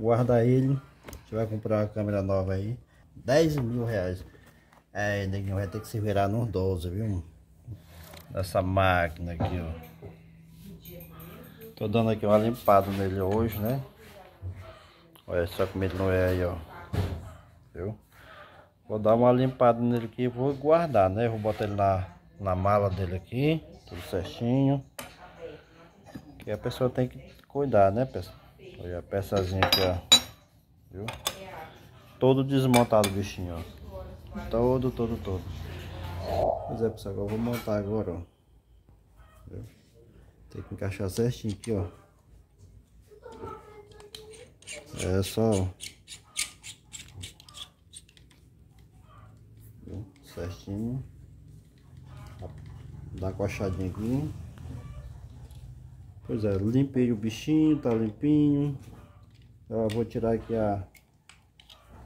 guardar ele. Gente vai comprar uma câmera nova aí. 10 mil reais. É, neguinho vai ter que se virar nos 12, viu? Essa máquina aqui, ó. Tô dando aqui uma limpada nele hoje, né? Olha só como ele não é aí, ó. Viu? Vou dar uma limpada nele aqui e vou guardar, né? Vou botar ele na, na mala dele aqui, tudo certinho. Que a pessoa tem que cuidar, né, pessoal? Olha a peçazinha aqui, ó. Viu? Todo desmontado o bichinho, ó. Todo, todo, todo. Pois é, pessoal, agora eu vou montar agora, ó. Viu? Tem que encaixar certinho aqui, ó. É só, ó. Certinho. Dá uma coxadinha aqui. Pois é, limpei o bichinho, tá limpinho. Eu vou tirar aqui a,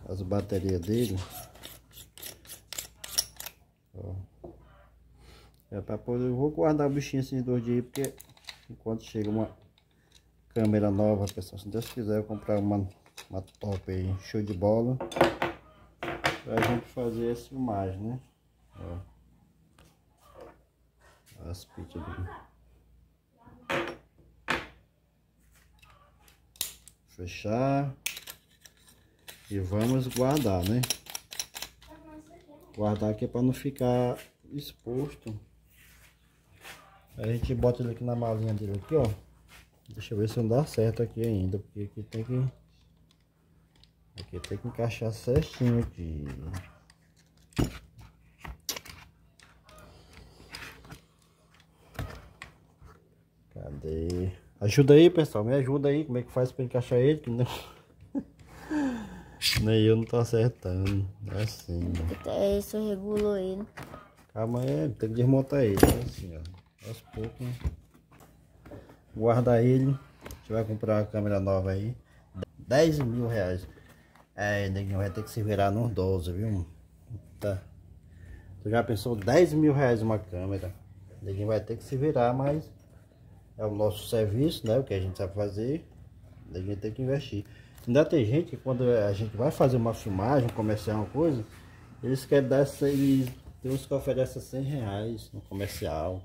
as baterias dele. Ó. É para poder, eu vou guardar o bichinho esses dois dias, porque enquanto chega uma câmera nova, pessoal, se Deus quiser eu comprar uma, uma top aí, show de bola. Pra gente fazer essa filmagem, né? Ó. As pitas dele. Fechar. E vamos guardar, né? Guardar aqui para não ficar exposto. A gente bota ele aqui na malinha dele aqui, ó. Deixa eu ver se não dá certo aqui ainda, porque aqui tem que aqui tem que encaixar certinho aqui. Cadê? Ajuda aí, pessoal, me ajuda aí, como é que faz para encaixar ele, que não Nem eu não tô acertando. É assim, ó. É isso, regulou ele. Calma aí, tem que desmontar ele. É assim, ó aos poucos. Guardar ele. A gente vai comprar uma câmera nova aí. 10 mil reais. É, neguinho vai ter que se virar nos 12, viu? Tá. Tu já pensou 10 mil reais uma câmera? Neguinho vai ter que se virar, mas é o nosso serviço, né? O que a gente sabe fazer. Neguinho tem que investir. Ainda tem gente que quando a gente vai fazer uma filmagem, comercial, uma coisa, eles querem dar, eles tem uns que oferecem 100 reais no comercial.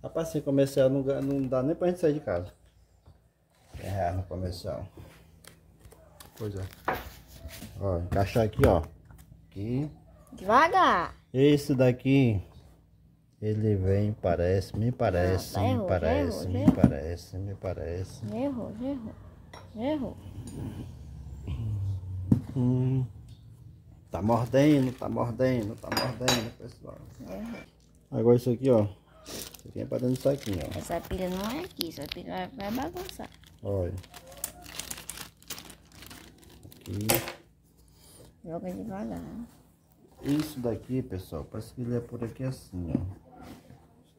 Rapaz, sem comercial não, não dá nem pra gente sair de casa. É reais no comercial. Pois é. Ó, encaixar aqui, ó. Aqui. Devagar. Esse daqui, ele vem, parece, me parece, ah, me errou, parece, errou, me errou. parece, me parece. Errou, errou, errou. Hum. Tá mordendo, tá mordendo, tá mordendo, pessoal. Errou. Agora isso aqui, ó. Isso aqui é pra dentro do saquinho, ó. Essa pilha não é aqui, essa pilha vai, vai bagunçar. Olha. Aqui. Joga devagar. Isso daqui, pessoal, parece que ele é por aqui assim, ó.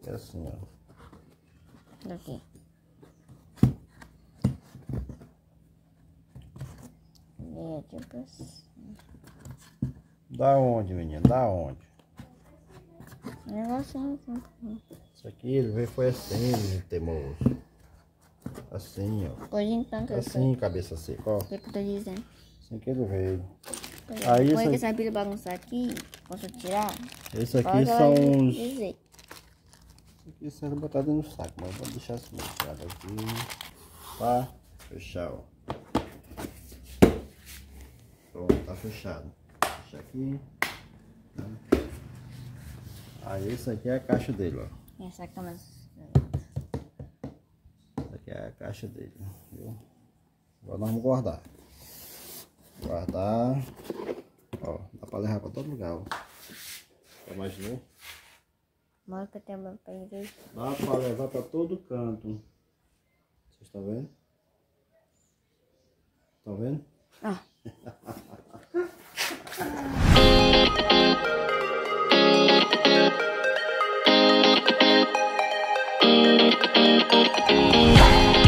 É assim, ó. Daqui. É, tipo assim. Da onde, menina? Da onde? Negocinho assim. Isso aqui ele veio foi assim, teimoso. Assim, ó. Hoje então que Assim, cabeça seca, ó. O que eu tô dizendo? Assim que ele veio. Pois é, Aí Depois que essa pilha bagunçar aqui, posso tirar? Esse aqui são os... Esse aqui serve botar dentro do saco, mas vou deixar assim, tirado aqui. Tá? Fechar, ó. Pronto, tá fechado. Deixa aqui. Tá? Aí esse aqui é a caixa dele, ó. Essa aqui é mais... Essa aqui é a caixa dele, viu? Agora nós vamos guardar. Guardar. Ó, dá pra levar pra todo lugar, ó. Imaginou? Mostra que tem uma pra Dá pra levar pra todo canto. Vocês estão vendo? Estão vendo? Ah. Thank